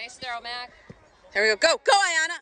Nice throw, Mac. Here we go. Go, go, Ayana.